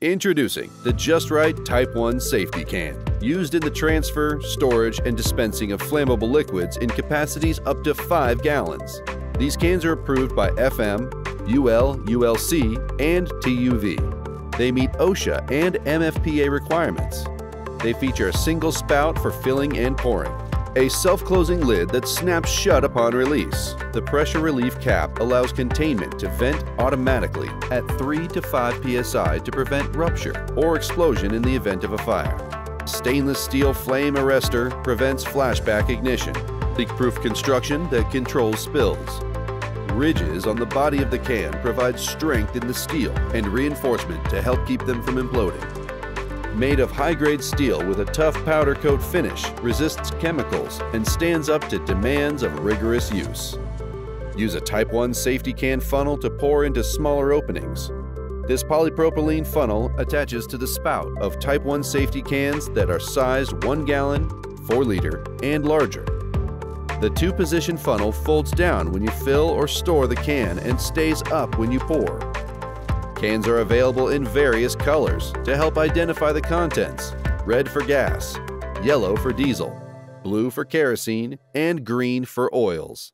Introducing the Justrite Type 1 Safety Can, used in the transfer, storage, and dispensing of flammable liquids in capacities up to 5 gallons. These cans are approved by FM, UL, ULC, and TUV. They meet OSHA and NFPA requirements. They feature a single spout for filling and pouring, a self-closing lid that snaps shut upon release. The pressure relief cap allows containment to vent automatically at 3 to 5 psi to prevent rupture or explosion in the event of a fire. Stainless steel flame arrestor prevents flashback ignition. Leak-proof construction that controls spills. Ridges on the body of the can provide strength in the steel and reinforcement to help keep them from imploding made of high-grade steel with a tough powder coat finish, resists chemicals, and stands up to demands of rigorous use. Use a Type 1 safety can funnel to pour into smaller openings. This polypropylene funnel attaches to the spout of Type 1 safety cans that are sized 1 gallon, 4 liter, and larger. The two-position funnel folds down when you fill or store the can and stays up when you pour. Cans are available in various colors to help identify the contents. Red for gas, yellow for diesel, blue for kerosene, and green for oils.